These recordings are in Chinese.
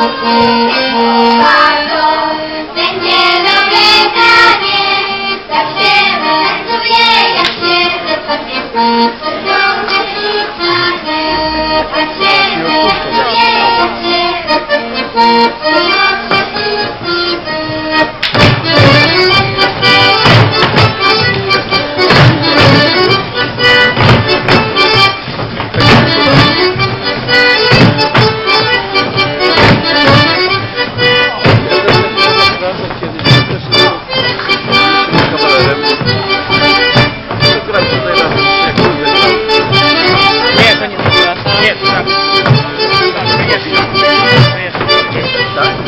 Thank you. Wiesz, wiesz, wiesz, tak?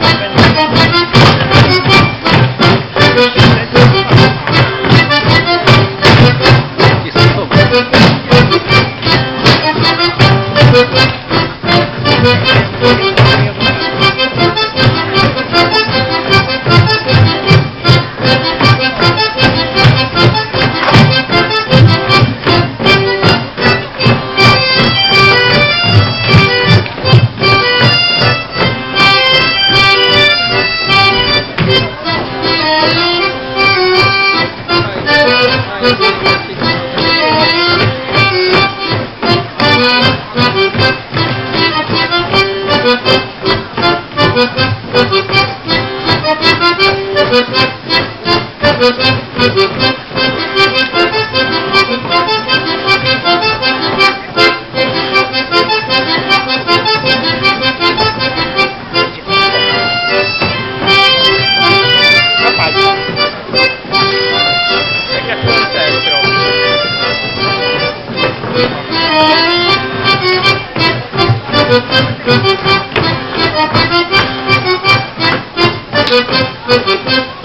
哈哈哈哈哈哈哈哈哈哈哈哈哈